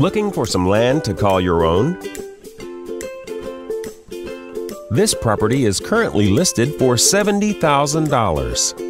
Looking for some land to call your own? This property is currently listed for $70,000.